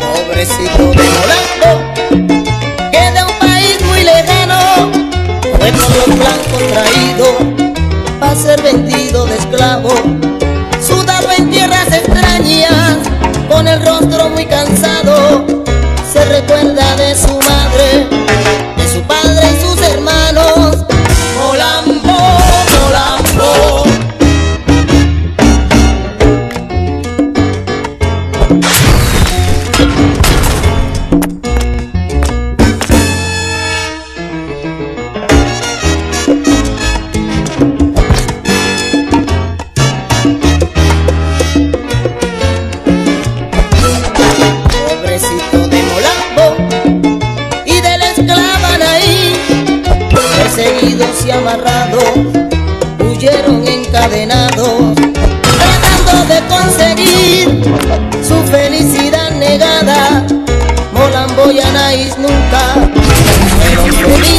Pobrecito de Morando, que de un país muy lejano, bueno, los blancos traídos, va a ser vestido de esclavo. el rostro. huyeron encadenados, tratando de conseguir su felicidad negada. Molamboyanais nunca fueron felices.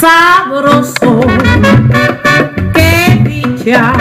sabroso, qué dicha.